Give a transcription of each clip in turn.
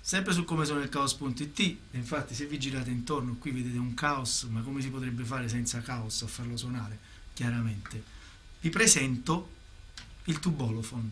sempre su come sono il caos.it, infatti se vi girate intorno qui vedete un caos, ma come si potrebbe fare senza caos a farlo suonare? Chiaramente. Vi presento il tubolophone,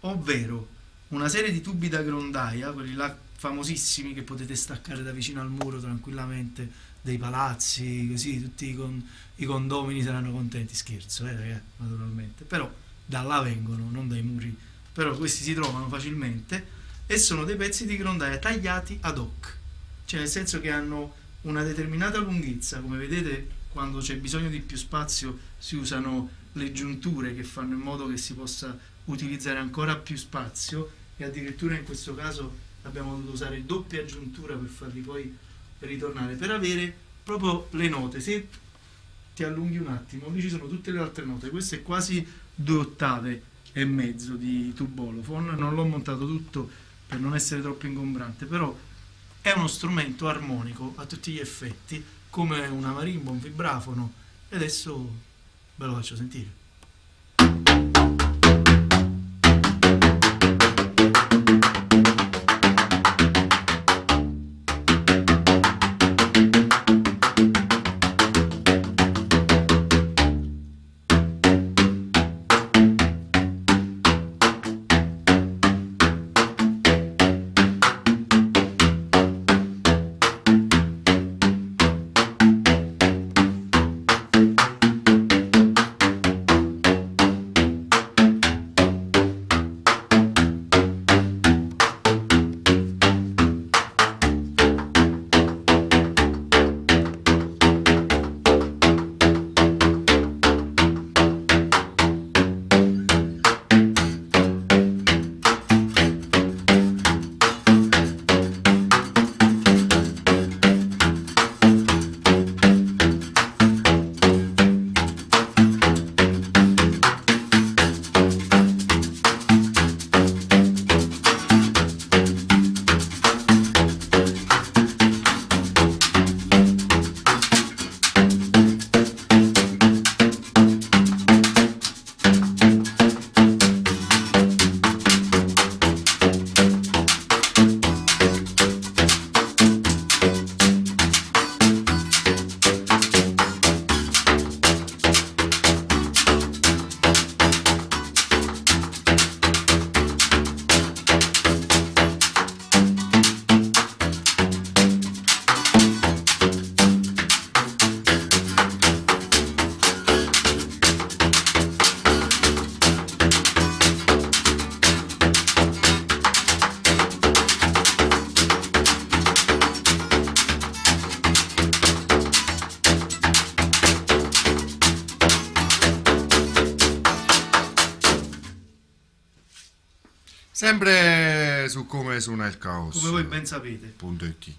ovvero una serie di tubi da grondaia, quelli là famosissimi che potete staccare da vicino al muro tranquillamente, dei palazzi, così tutti i, con, i condomini saranno contenti, scherzo, eh, ragazzi, naturalmente, però da là vengono, non dai muri, però questi si trovano facilmente e sono dei pezzi di grondaia tagliati ad hoc, cioè nel senso che hanno una determinata lunghezza, come vedete quando c'è bisogno di più spazio si usano le giunture che fanno in modo che si possa utilizzare ancora più spazio e addirittura in questo caso abbiamo dovuto usare doppia giuntura per farli poi ritornare per avere proprio le note. Se ti allunghi un attimo lì ci sono tutte le altre note questo è quasi due ottave e mezzo di tubolophone non l'ho montato tutto per non essere troppo ingombrante però è uno strumento armonico a tutti gli effetti come una marimba, un vibrafono e adesso ve lo faccio sentire Sempre su come suona il caos. come voi ben sapete Punto it.